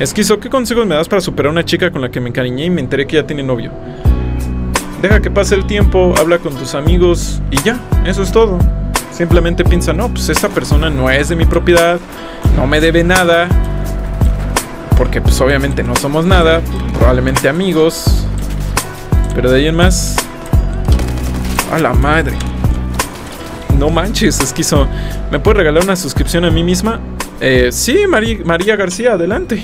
Esquizo, ¿qué consejos me das para superar a una chica con la que me encariñé y me enteré que ya tiene novio? Deja que pase el tiempo, habla con tus amigos y ya, eso es todo. Simplemente piensa, no, pues esta persona no es de mi propiedad, no me debe nada, porque pues obviamente no somos nada, probablemente amigos, pero de ahí en más, a la madre. No manches, esquizo. ¿Me puedes regalar una suscripción a mí misma? Eh, sí, María García, adelante.